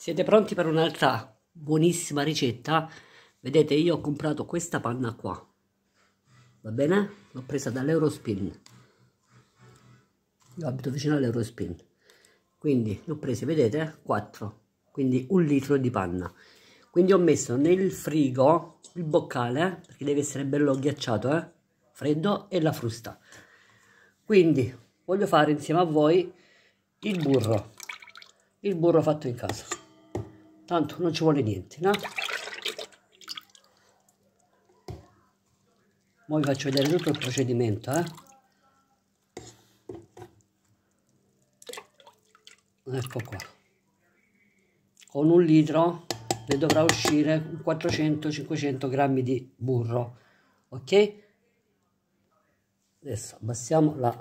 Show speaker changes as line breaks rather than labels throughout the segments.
Siete pronti per un'altra buonissima ricetta? Vedete, io ho comprato questa panna qua. Va bene? L'ho presa dall'Eurospin. Io abito vicino all'Eurospin. Quindi l'ho presa, vedete? 4. Quindi un litro di panna. Quindi ho messo nel frigo il boccale, perché deve essere bello ghiacciato, eh? Freddo, e la frusta. Quindi voglio fare insieme a voi il burro. Il burro fatto in casa tanto non ci vuole niente no? Ora vi faccio vedere tutto il procedimento eh? ecco qua con un litro ne dovrà uscire 400-500 grammi di burro ok adesso abbassiamo la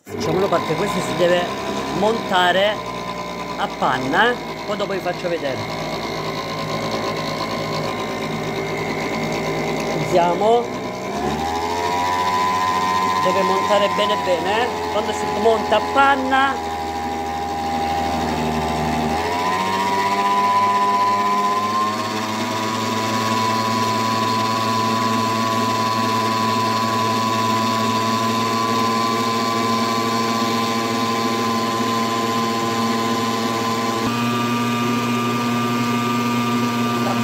facciamolo parte questo si deve montare a panna eh? Poi dopo vi faccio vedere usiamo deve montare bene bene eh? quando si monta a panna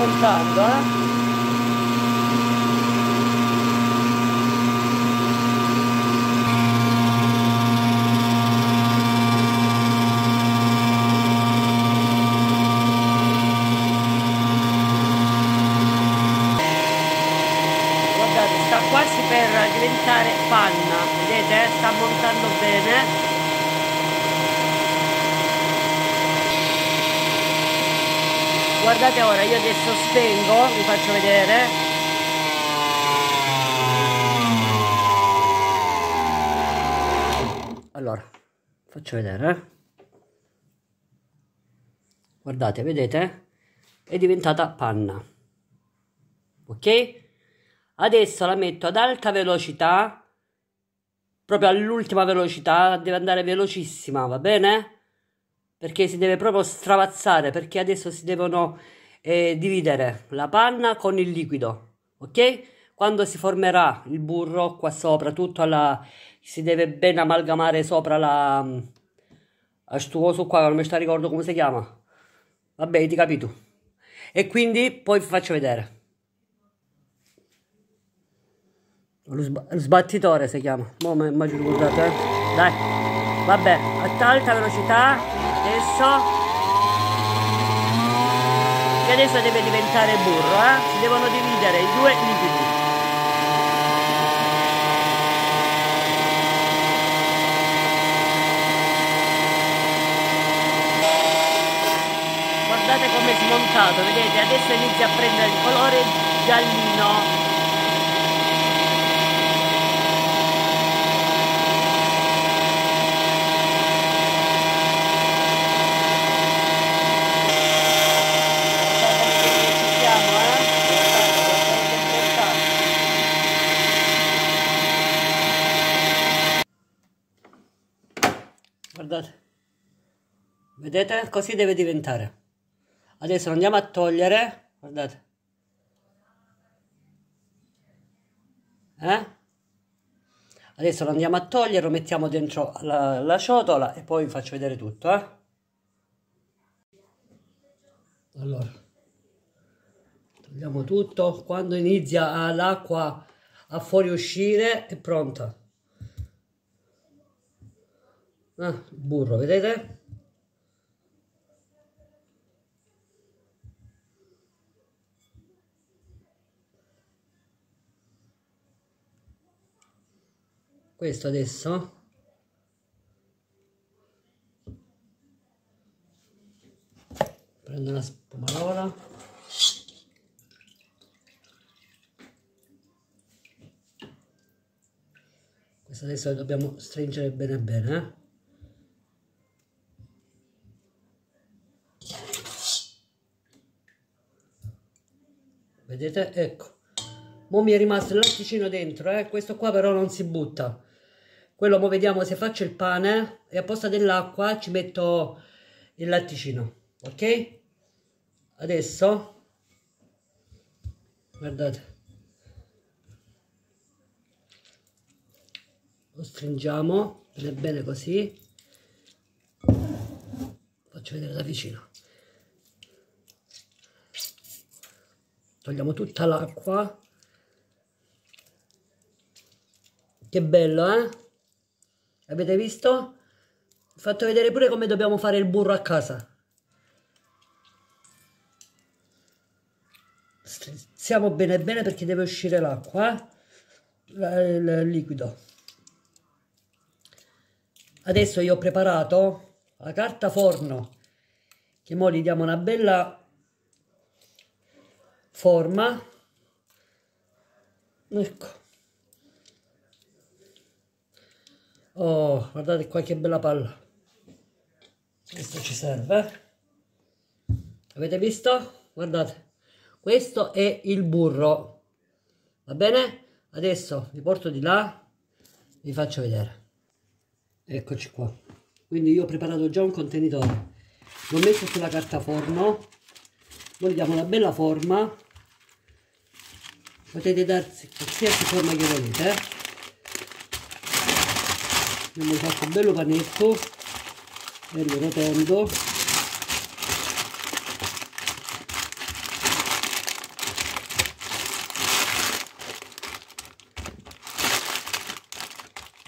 ascoltando, eh? Guardate, sta quasi per diventare panna, vedete? Sta montando bene. Guardate ora io adesso spengo vi faccio vedere. Allora faccio vedere. Guardate vedete? È diventata panna. Ok? Adesso la metto ad alta velocità. Proprio all'ultima velocità deve andare velocissima va bene perché si deve proprio stravazzare perché adesso si devono eh, dividere la panna con il liquido ok? Quando si formerà il burro qua sopra tutto alla si deve bene amalgamare sopra la a sto coso qua non mi sta ricordo come si chiama. Vabbè ti capito. E quindi poi vi faccio vedere. Lo, sb sbattitore si chiama. Mo immagino guardate eh? dai. Vabbè ad alta velocità adesso che adesso deve diventare burro eh? si devono dividere i due liquidi guardate come è smontato vedete? Adesso inizia a prendere il colore giallino vedete? Così deve diventare. Adesso andiamo a togliere guardate. Eh? adesso lo andiamo a togliere lo mettiamo dentro la, la ciotola e poi vi faccio vedere tutto eh? allora togliamo tutto. Quando inizia l'acqua a fuoriuscire è pronta. Ah, burro vedete questo adesso. Prendo una spumarola questo adesso dobbiamo stringere bene bene eh? vedete? Ecco. Mo mi è rimasto il latticino dentro eh? questo qua però non si butta quello mo vediamo se faccio il pane e a posta dell'acqua ci metto il latticino ok? Adesso guardate. Lo stringiamo bene bene così. Faccio vedere da vicino. Togliamo tutta l'acqua. Che bello eh avete visto? ho fatto vedere pure come dobbiamo fare il burro a casa strizziamo bene bene perché deve uscire l'acqua eh? il liquido adesso io ho preparato la carta forno che mo gli diamo una bella forma ecco oh guardate qua che bella palla. Questo ci serve. Avete visto? Guardate. Questo è il burro. Va bene? Adesso vi porto di là vi faccio vedere. Eccoci qua. Quindi io ho preparato già un contenitore. L'ho messo sulla carta forno. Noi diamo una bella forma. Potete darsi qualsiasi forma che volete abbiamo fatto un bello panetto bello rotondo.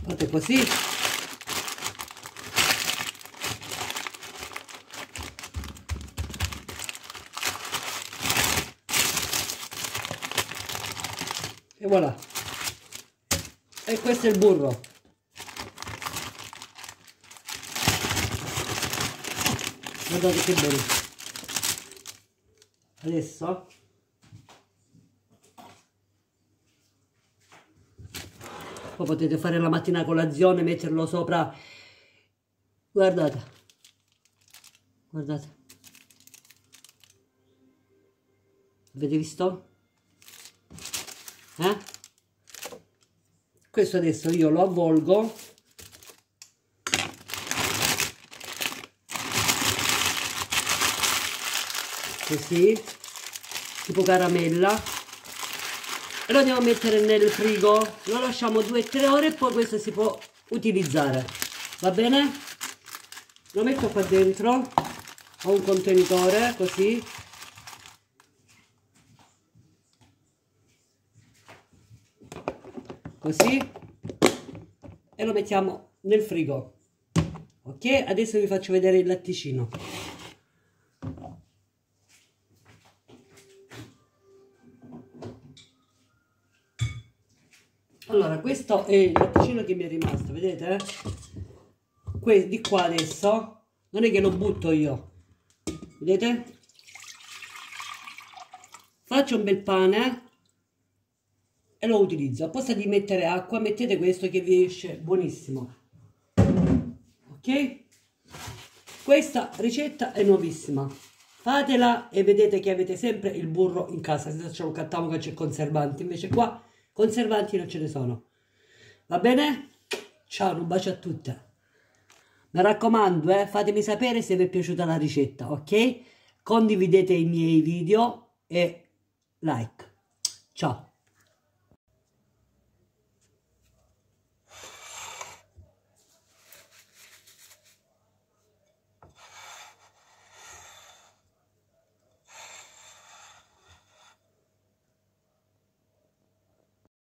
Fate così. E voilà. E questo è il burro guardate che bello. Adesso poi potete fare la mattina colazione metterlo sopra. Guardate. Guardate. Avete visto? eh? questo adesso io lo avvolgo così tipo caramella. E lo andiamo a mettere nel frigo. Lo lasciamo 2-3 ore e poi questo si può utilizzare. Va bene? lo metto qua dentro. Ho un contenitore così. Così. E lo mettiamo nel frigo. Ok? Adesso vi faccio vedere il latticino allora questo è il latticino che mi è rimasto vedete que di qua adesso non è che lo butto io vedete faccio un bel pane e lo utilizzo. A posto di mettere acqua, mettete questo che vi esce buonissimo. Ok? Questa ricetta è nuovissima. Fatela e vedete che avete sempre il burro in casa. Se c'è un cattamo che c'è conservanti, invece qua conservanti non ce ne sono. Va bene? Ciao, un bacio a tutte. Mi raccomando, eh, fatemi sapere se vi è piaciuta la ricetta, ok? Condividete i miei video e like. Ciao.